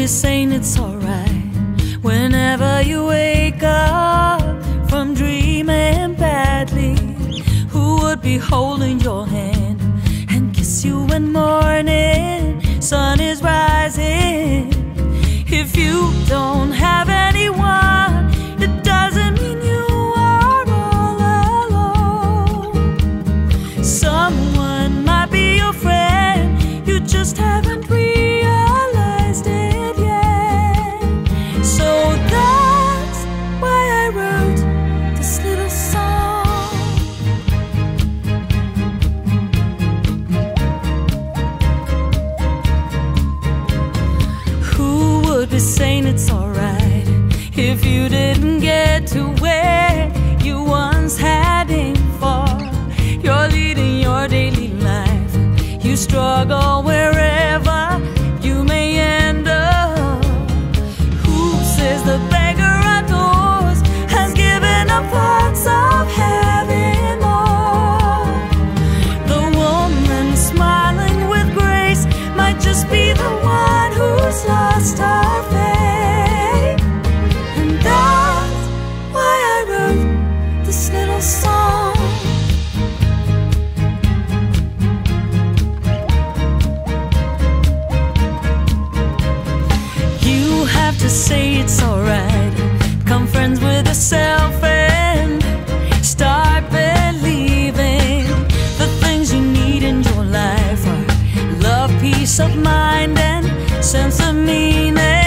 be saying it's alright whenever you wake up from dreaming badly? Who would be holding your hand and kiss you in morning sun Be saying it's alright if you didn't get to where you once had heading for? You're leading your daily life. You struggle say it's alright. Come friends with yourself and start believing the things you need in your life are love, peace of mind, and sense of meaning.